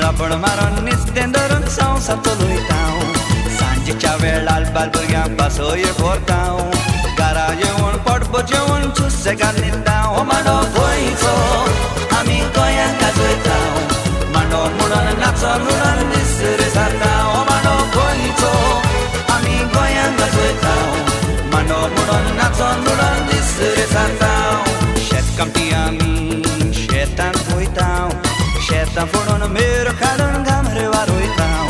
रापण मारून नुस्तें धरून संवसार चलयता सांजेच्या वेळार बाल भुरग्यांक बसय व्हरता घरा येवन पडपो जेवण सुसेगाद न्हिदता हो मांडो गोंयचो आमी गोंयांत गाजयता मांडो म्हणून नाचोन म्हणून निसरे जाता हो मांडो गोंयचो आमी गोंयांत गाजयता मांडो म्हणून नाचोन म्हणून निसरे Tam fonon mér a kádon gám hrevar oitám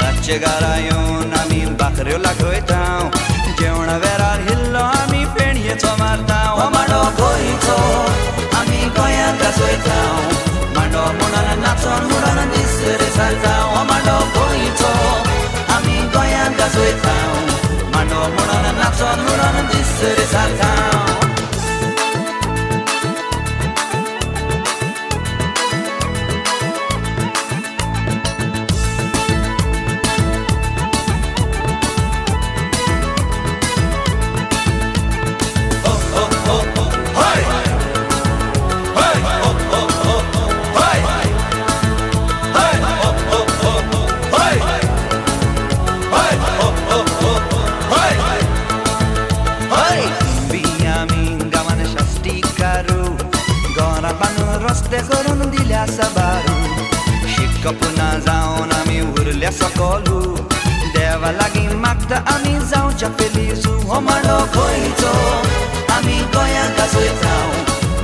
Rát chegar ayon ami bakrio lak oitám जेवण वेरार हिल्लो आमी आमी decorând dilea să baru Și copuna zaona mi urlea socolu. Deva la ghimbacta ami zau cea felizu O mano coito, ami goia ca să iau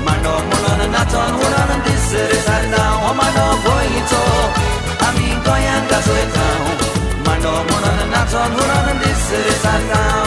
Mano mulon naton ulan disere sarnau O mano coito, ami goia ca să iau Mano mulon naton ulan disere sarnau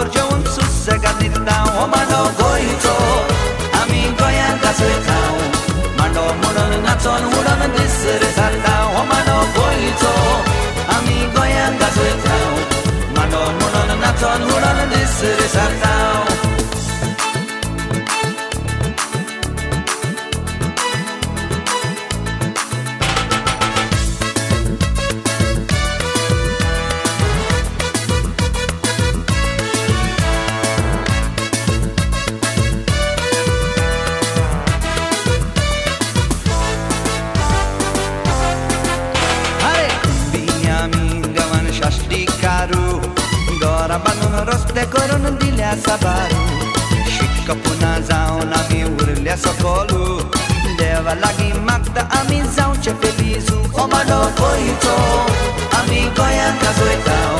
acordeon sus se garditau O mano goito, amigo yan kasekau Mano munon ngatson uran disretau O mano goito, amigo yan kasekau Mano munon ngatson Sarabanul rost de corun dilea sabaru Și că până zau la miurile socolu Deva la magda amin zau ce pe bizu O mano coito, amin goian ca zoetau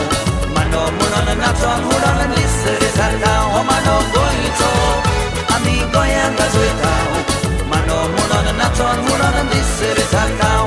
Mano munon națon huron lisere sartau O mano coito, amin goian ca zoetau Mano munon națon huron lisere sartau